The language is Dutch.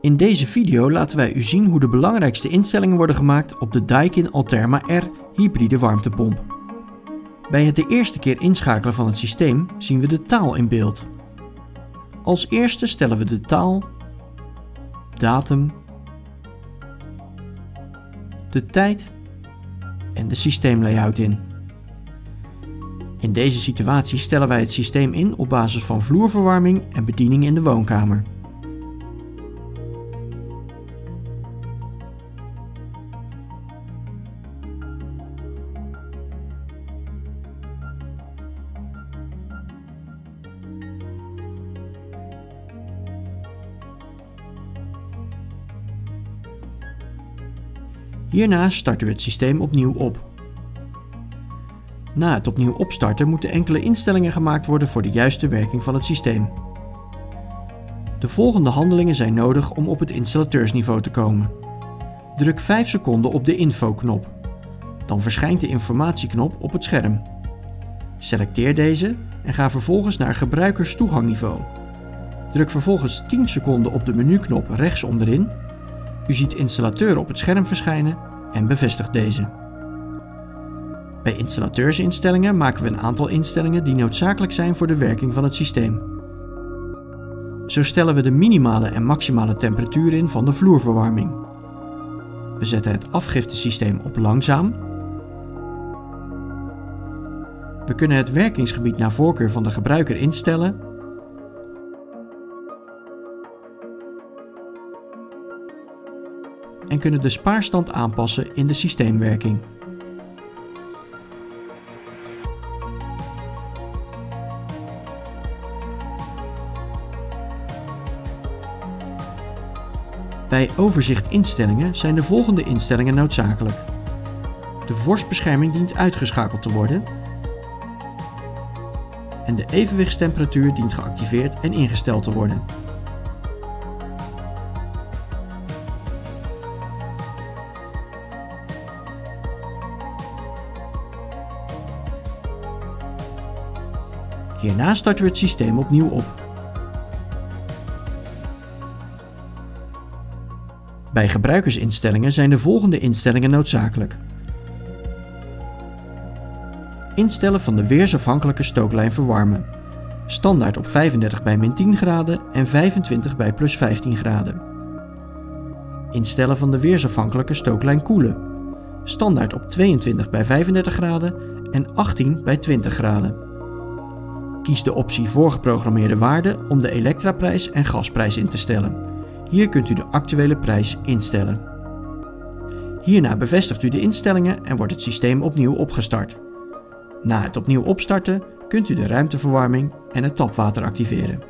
In deze video laten wij u zien hoe de belangrijkste instellingen worden gemaakt op de Daikin Alterma R hybride warmtepomp. Bij het de eerste keer inschakelen van het systeem zien we de taal in beeld. Als eerste stellen we de taal, datum, de tijd en de systeemlayout in. In deze situatie stellen wij het systeem in op basis van vloerverwarming en bediening in de woonkamer. Hierna starten we het systeem opnieuw op. Na het opnieuw opstarten moeten enkele instellingen gemaakt worden voor de juiste werking van het systeem. De volgende handelingen zijn nodig om op het installateursniveau te komen. Druk 5 seconden op de info-knop. Dan verschijnt de informatieknop op het scherm. Selecteer deze en ga vervolgens naar gebruikerstoegangniveau. Druk vervolgens 10 seconden op de menuknop rechts onderin. U ziet installateur op het scherm verschijnen en bevestigt deze. Bij installateursinstellingen maken we een aantal instellingen die noodzakelijk zijn voor de werking van het systeem. Zo stellen we de minimale en maximale temperatuur in van de vloerverwarming. We zetten het afgiftesysteem op langzaam. We kunnen het werkingsgebied naar voorkeur van de gebruiker instellen en kunnen de spaarstand aanpassen in de systeemwerking. Bij overzicht instellingen zijn de volgende instellingen noodzakelijk. De vorstbescherming dient uitgeschakeld te worden en de evenwichtstemperatuur dient geactiveerd en ingesteld te worden. Hierna starten we het systeem opnieuw op. Bij gebruikersinstellingen zijn de volgende instellingen noodzakelijk. Instellen van de weersafhankelijke stooklijn verwarmen. Standaard op 35 bij min 10 graden en 25 bij plus 15 graden. Instellen van de weersafhankelijke stooklijn koelen. Standaard op 22 bij 35 graden en 18 bij 20 graden. Kies de optie voorgeprogrammeerde waarde om de elektraprijs en gasprijs in te stellen. Hier kunt u de actuele prijs instellen. Hierna bevestigt u de instellingen en wordt het systeem opnieuw opgestart. Na het opnieuw opstarten kunt u de ruimteverwarming en het tapwater activeren.